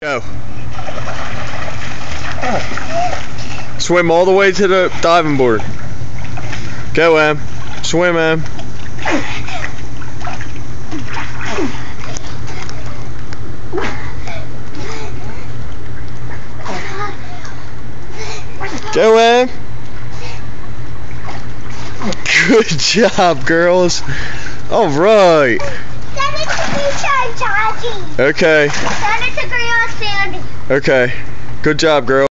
Go. Swim all the way to the diving board. Go, Em. Swim, Em. Go, Em. Good job, girls. All right. Send it to me, Charlie. Okay. Okay. Good job, girl.